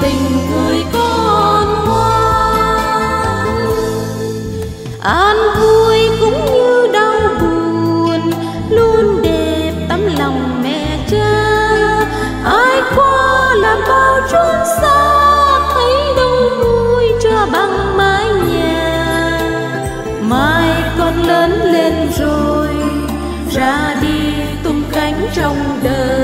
tình người con ngoan. An vui cũng như đau buồn, luôn đẹp tấm lòng mẹ cha. Ai qua làm bao chốn xa, thấy đâu vui cho bằng mái nhà. Mai con lớn lên rồi, ra đi tung cánh trong đời.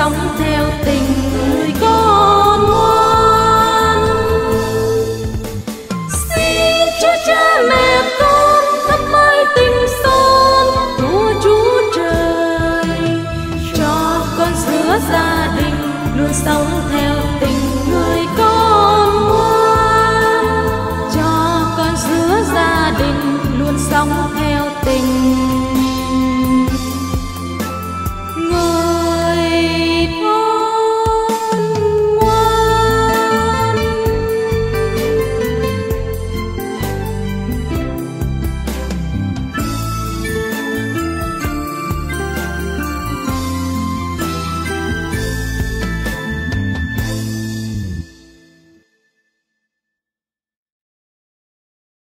sống theo tình người con